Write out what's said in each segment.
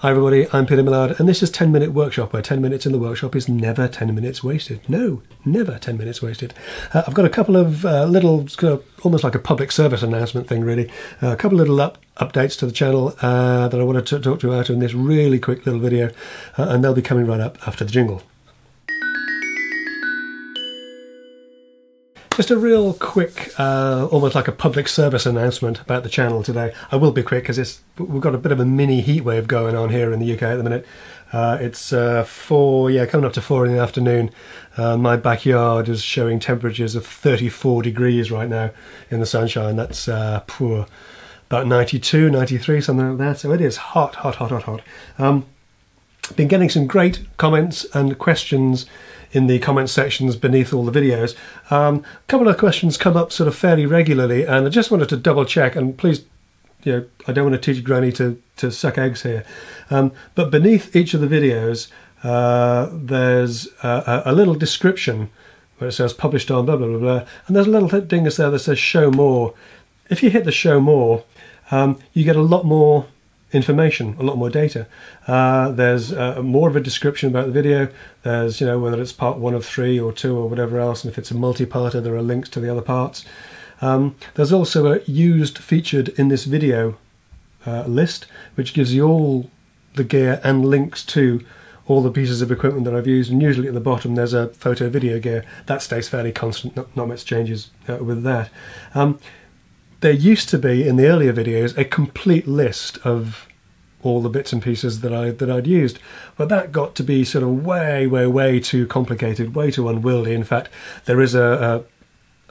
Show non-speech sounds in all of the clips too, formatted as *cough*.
Hi everybody, I'm Peter Millard and this is 10 Minute Workshop where 10 minutes in the workshop is never 10 minutes wasted. No, never 10 minutes wasted. Uh, I've got a couple of uh, little, of almost like a public service announcement thing really, uh, a couple of little up, updates to the channel uh, that I wanted to talk to you about in this really quick little video uh, and they'll be coming right up after the jingle. Just a real quick, uh, almost like a public service announcement about the channel today. I will be quick because we've got a bit of a mini heat wave going on here in the UK at the minute. Uh, it's uh, four, yeah, coming up to four in the afternoon. Uh, my backyard is showing temperatures of 34 degrees right now in the sunshine. That's uh, poor, about 92, 93, something like that. So it is hot, hot, hot, hot, hot. Um, been getting some great comments and questions in the comment sections beneath all the videos. Um, a couple of questions come up sort of fairly regularly, and I just wanted to double check. And please, you know, I don't want to teach Granny to to suck eggs here, um, but beneath each of the videos, uh, there's a, a, little description where it says published on blah blah blah blah, and there's a little thing there that says show more. If you hit the show more, um, you get a lot more information, a lot more data. Uh, there's uh, more of a description about the video. There's, you know, whether it's part one of three or two or whatever else, and if it's a multi-parter, there are links to the other parts. Um, there's also a used featured in this video uh, list, which gives you all the gear and links to all the pieces of equipment that I've used. And usually at the bottom there's a photo video gear that stays fairly constant, not, not much changes uh, with that. Um, there used to be in the earlier videos a complete list of all the bits and pieces that I that I'd used, but that got to be sort of way, way, way too complicated, way too unwieldy. In fact, there is a, a,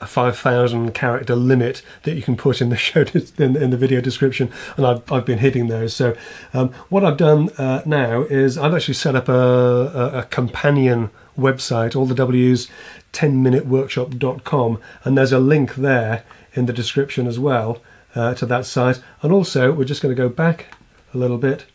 a five thousand character limit that you can put in the *laughs* show in, in, the video description, and I've I've been hitting those. So um, what I've done uh, now is I've actually set up a, a, a companion website, all the W's, 10minuteworkshop.com, and there's a link there in the description as well uh, to that site. And also, we're just going to go back a little bit.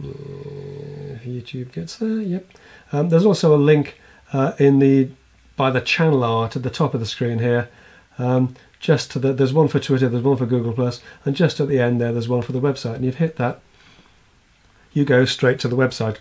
If YouTube gets there, yep. Um, there's also a link uh, in the by the channel art at the top of the screen here. Um, just to the, there's one for Twitter, there's one for Google Plus, and just at the end there, there's one for the website. And you've hit that, you go straight to the website.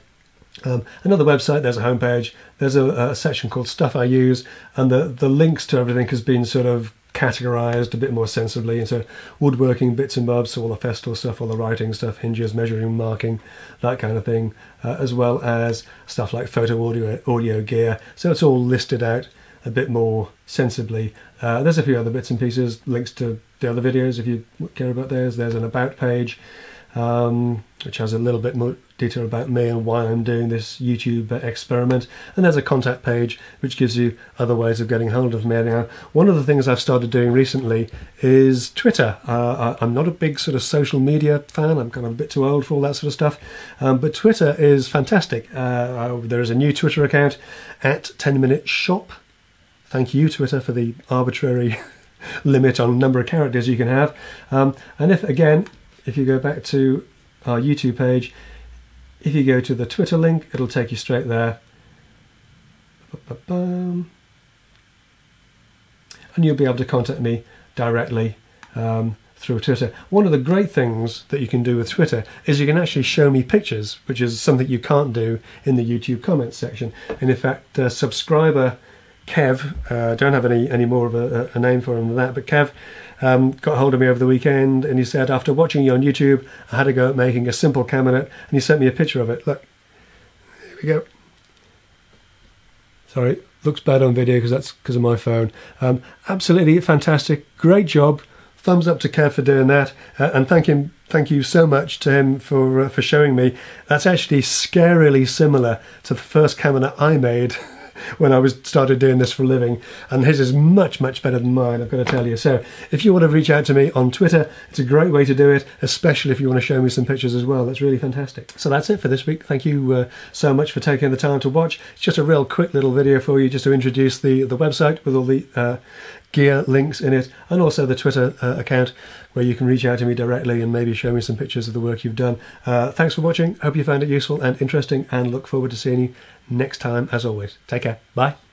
Um, another website, there's a homepage, there's a, a, section called Stuff I Use, and the, the links to everything has been sort of categorized a bit more sensibly into woodworking bits and bobs, so all the Festool stuff, all the writing stuff, hinges, measuring, marking, that kind of thing, uh, as well as stuff like photo audio, audio gear. So it's all listed out a bit more sensibly. Uh, there's a few other bits and pieces, links to the other videos if you care about those. There's an about page um, which has a little bit more detail about me and why I'm doing this YouTube experiment. And there's a contact page which gives you other ways of getting hold of me. Now, one of the things I've started doing recently is Twitter. Uh, I'm not a big sort of social media fan. I'm kind of a bit too old for all that sort of stuff. Um, but Twitter is fantastic. Uh, there is a new Twitter account at 10 Minute Shop. Thank you, Twitter, for the arbitrary *laughs* limit on number of characters you can have. Um, and if again, if you go back to our YouTube page, if you go to the Twitter link, it'll take you straight there. And you'll be able to contact me directly um, through Twitter. One of the great things that you can do with Twitter is you can actually show me pictures, which is something you can't do in the YouTube comments section. And in fact, uh, subscriber Kev, uh, don't have any, any more of a, a, name for him than that, but Kev um, got hold of me over the weekend and he said, after watching you on YouTube, I had to go at making a simple cabinet and he sent me a picture of it. Look, here we go. Sorry, looks bad on video because that's because of my phone. Um, absolutely fantastic, great job. Thumbs up to Kev for doing that, uh, and thank him. Thank you so much to him for uh, for showing me. That's actually scarily similar to the first cabinet I made. *laughs* when I was started doing this for a living, and his is much much better than mine. I've got to tell you. So if you want to reach out to me on Twitter, it's a great way to do it, especially if you want to show me some pictures as well. That's really fantastic. So that's it for this week. Thank you uh, so much for taking the time to watch. It's just a real quick little video for you, just to introduce the the website with all the uh, gear links in it, and also the Twitter uh, account where you can reach out to me directly and maybe show me some pictures of the work you've done. Uh, thanks for watching. Hope you found it useful and interesting, and look forward to seeing you next time as always. Take care. Bye.